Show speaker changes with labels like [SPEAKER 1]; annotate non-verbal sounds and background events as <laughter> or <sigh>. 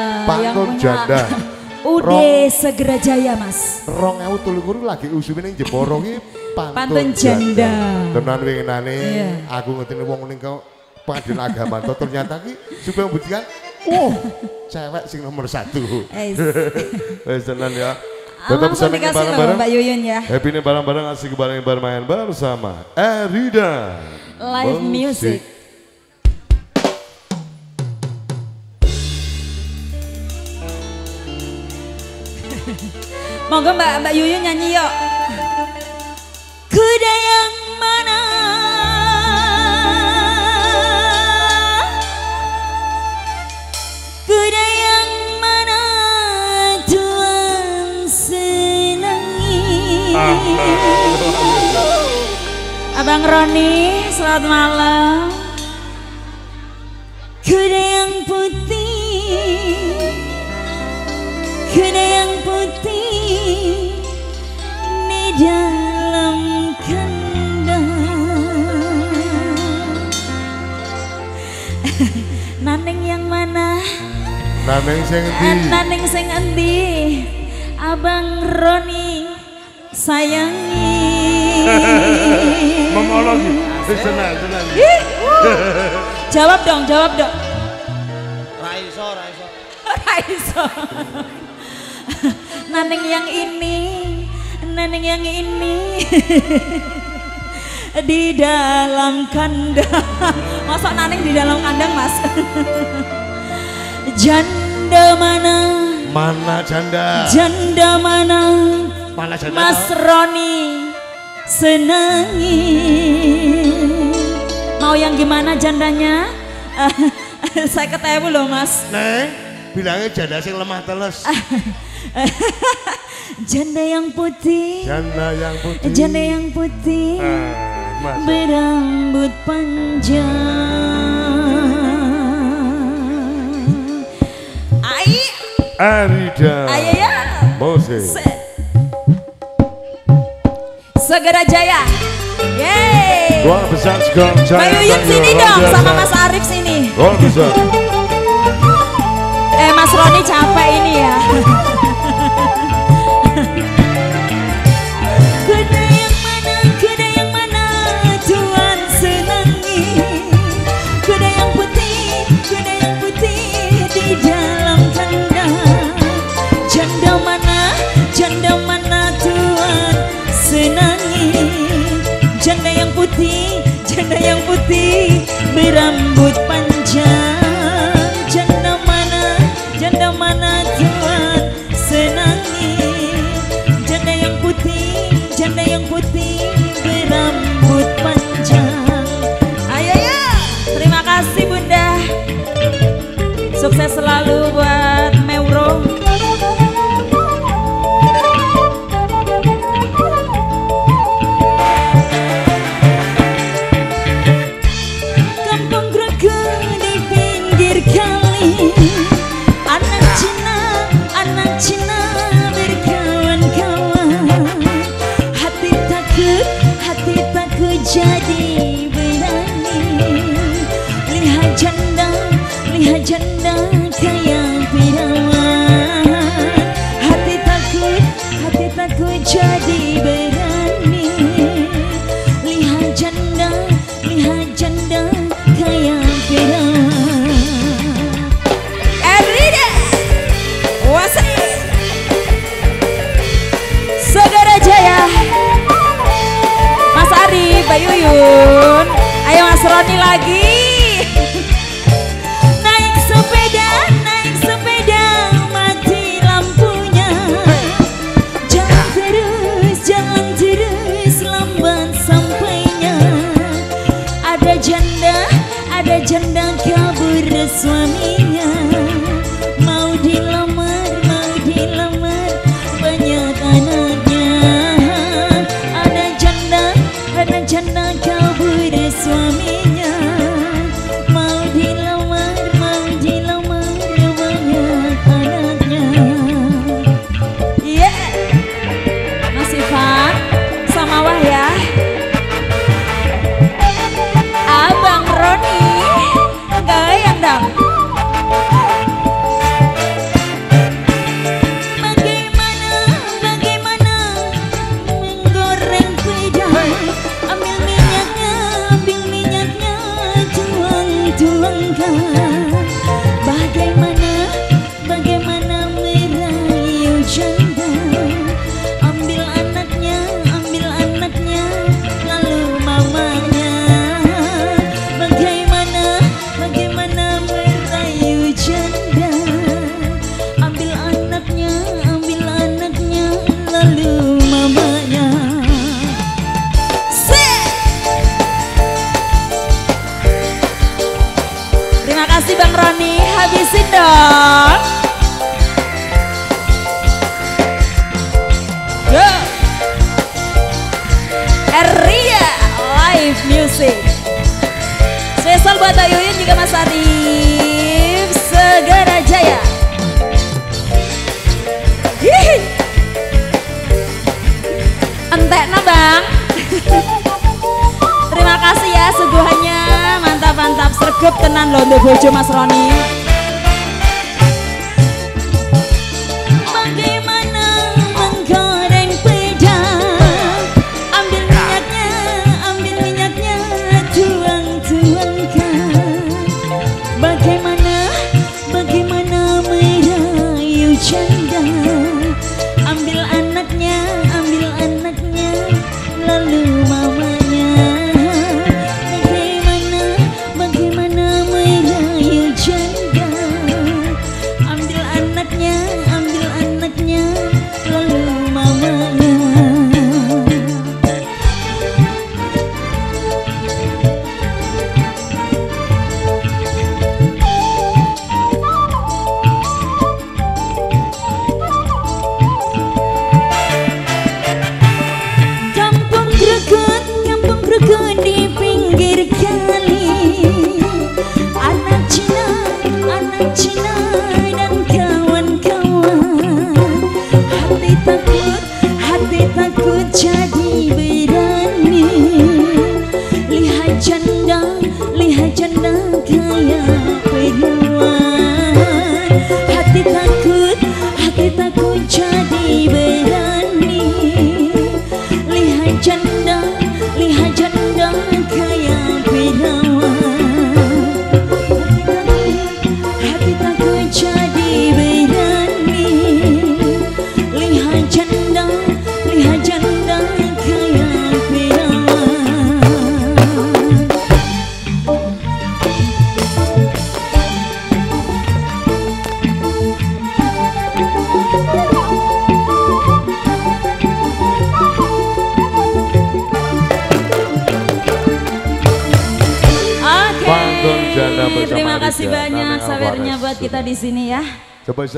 [SPEAKER 1] Pantun janda. <laughs>
[SPEAKER 2] Ude segera jaya mas.
[SPEAKER 1] Rong ewu tulungur lagi usumin yang Jeporo ki pantun,
[SPEAKER 2] Pantun janda.
[SPEAKER 1] Tenan winginane
[SPEAKER 2] Iya.
[SPEAKER 1] aku ngerti wong ning kau pengadilan agama to <laughs> ternyata ki supaya membuktikan oh cewek sing nomor satu.
[SPEAKER 2] Eh, <laughs>
[SPEAKER 1] Wes tenan ya. Tetap
[SPEAKER 2] dikasih loh
[SPEAKER 1] bareng-bareng.
[SPEAKER 2] Mbak Yuyun ya.
[SPEAKER 1] Happy nih bareng-bareng asik bareng bermain bersama Erida.
[SPEAKER 2] Live music. <laughs> Monggo Mbak Mbak Yuyun nyanyi yuk. Kuda yang mana? Kuda yang mana Tuhan senangi? Abang Roni, selamat malam. Kuda yang putih di dalam kandang. <laughs> Naneng yang mana?
[SPEAKER 1] Naneng sing
[SPEAKER 2] Eh,
[SPEAKER 1] endi?
[SPEAKER 2] Naneng sing endi? Abang Roni sayangi.
[SPEAKER 1] Memolong. Wis tenan tenan.
[SPEAKER 2] Jawab dong, jawab dong.
[SPEAKER 3] Raiso, Raiso. <laughs>
[SPEAKER 2] Raiso. Naneng yang ini, neneng yang ini. <laughs> di dalam kandang. Masa naneng di dalam kandang, Mas? <laughs> Janda mana?
[SPEAKER 1] Mana janda?
[SPEAKER 2] Janda mana?
[SPEAKER 1] Mana janda?
[SPEAKER 2] Mas Roni senangi. Mau yang gimana jandanya? <laughs> Saya ketemu loh mas.
[SPEAKER 1] Neng, bilangnya janda sing lemah teles. <laughs>
[SPEAKER 2] Janda yang putih,
[SPEAKER 1] Janda yang putih.
[SPEAKER 2] janda yang putih,
[SPEAKER 1] Ah,
[SPEAKER 2] berambut panjang. Ai,
[SPEAKER 1] Arida.
[SPEAKER 2] ayo ya.
[SPEAKER 1] Musik.
[SPEAKER 2] Se- Segera Jaya. Yeay.
[SPEAKER 1] Gua besar
[SPEAKER 2] Mbak
[SPEAKER 1] jaya.
[SPEAKER 2] Yuyun
[SPEAKER 1] Jaya,
[SPEAKER 2] sini dong sama Mas Arif sini.
[SPEAKER 1] Gua bisa.
[SPEAKER 2] Eh Mas Roni capek ini ya. <laughs> putih, janda yang putih berambut panjang takut Mbak Yuyun Ayo Mas Roni lagi kasih Bang Roni. Habisin dong. Go. Eria Live Music. Spesial buat Ayuin juga Mas Arif. Segera jaya. Entekna Bang. Sregep tenan loh bojo Mas Roni. Nina dan kawan-kawan Hati tak kasih
[SPEAKER 1] iya,
[SPEAKER 2] banyak sawernya buat kita iya. di sini ya.
[SPEAKER 1] Coba